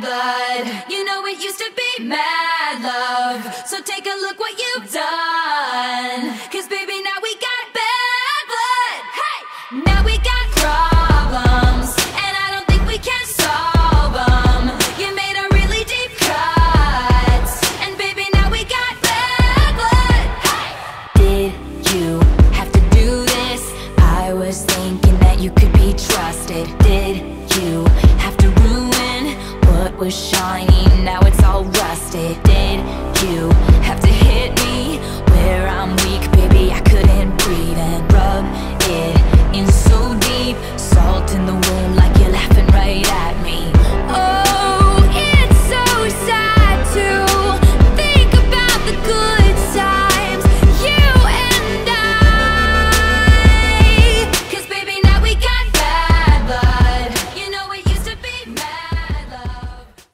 blood. You know it used to be mad love. So take a look what you've done. Cause baby, now we got bad blood. Hey! Now we got problems. And I don't think we can solve them. You made a really deep cut. And baby, now we got bad blood. Hey! Did you have to do this? I was thinking that you could be trusted. Did you was shiny? Now it's all rusted. Did you